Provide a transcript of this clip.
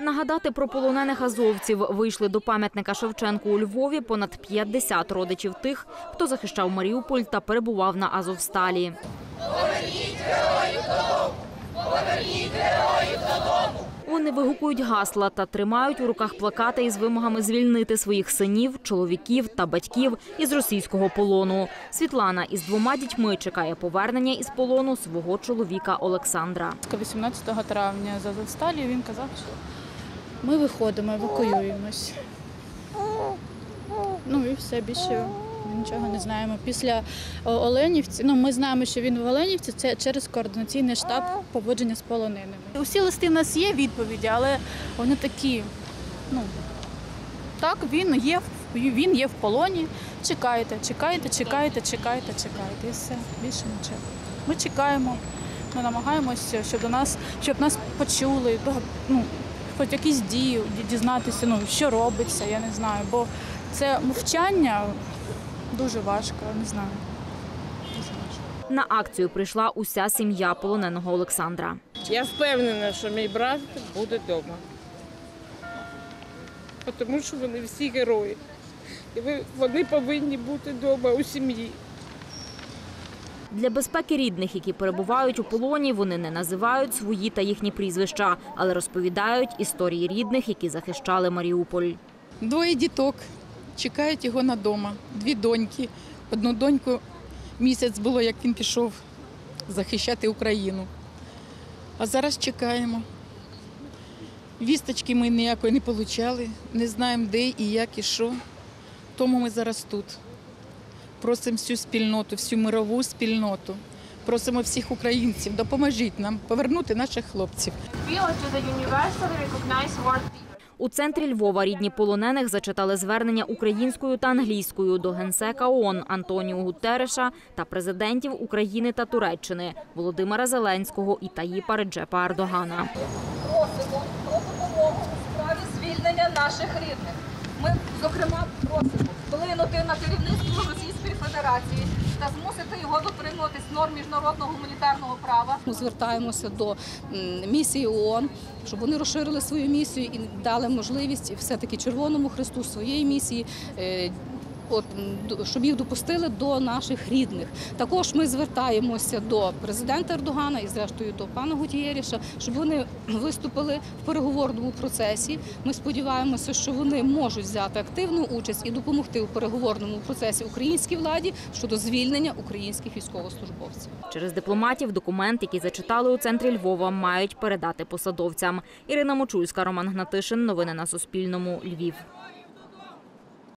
Нагадати про полонених азовців вийшли до пам'ятника Шевченку у Львові понад 50 родичів тих, хто захищав Маріуполь та перебував на Азовсталі. Вони вигукують гасла та тримають у руках плакати із вимогами звільнити своїх синів, чоловіків та батьків із російського полону. Світлана із двома дітьми чекає повернення із полону свого чоловіка Олександра. 18 травня з Азовсталі він казав, що ми виходимо, евакуюємось. Ну і все більше нічого не знаємо. Після Оленівці, ну ми знаємо, що він в Оленівці, це через координаційний штаб поводження з полоненими. Усі листи в нас є відповіді, але вони такі, ну так, він є, він є в полоні. Чекайте, чекайте, чекайте, чекайте, чекайте. І все, більше нічого. Ми чекаємо. Ми намагаємося, щоб до нас, щоб нас почули, ну, хоч якісь дії дізнатися, ну, що робиться, я не знаю. Бо це мовчання дуже важко, не знаю. Дуже важко. На акцію прийшла уся сім'я полоненого Олександра. Я впевнена, що мій брат буде вдома. Тому що вони всі герої. І вони повинні бути вдома у сім'ї. Для безпеки рідних, які перебувають у полоні, вони не називають свої та їхні прізвища, але розповідають історії рідних, які захищали Маріуполь. Двоє діток чекають його на дома. Дві доньки. Одну доньку місяць було, як він пішов захищати Україну. А зараз чекаємо. Вісточки ми ніякої не отримали, не знаємо, де і як, і що. Тому ми зараз тут. Просимо всю спільноту, всю мирову спільноту. Просимо всіх українців, допоможіть нам повернути наших хлопців. У центрі Львова рідні полонених зачитали звернення українською та англійською до генсека ООН Антоніо Гутерреша та президентів України та Туреччини Володимира Зеленського і Таїпа Реджепа Ардогана. просимо про допомогу у справі звільнення наших рідних. Ми, зокрема, просимо вплинути на керівництво Федерації та змусити його дотримуватись норм міжнародного гуманітарного права. Ми звертаємося до місії ООН, щоб вони розширили свою місію і дали можливість все-таки Червоному Христу своєї місії. От щоб їх допустили до наших рідних. Також ми звертаємося до президента Ердогана і, зрештою, до пана Гутієріша, щоб вони виступили в переговорному процесі. Ми сподіваємося, що вони можуть взяти активну участь і допомогти у переговорному процесі українській владі щодо звільнення українських військовослужбовців. Через дипломатів документ, який зачитали у центрі Львова, мають передати посадовцям. Ірина Мочульська, Роман Гнатишин. Новини на Суспільному. Львів.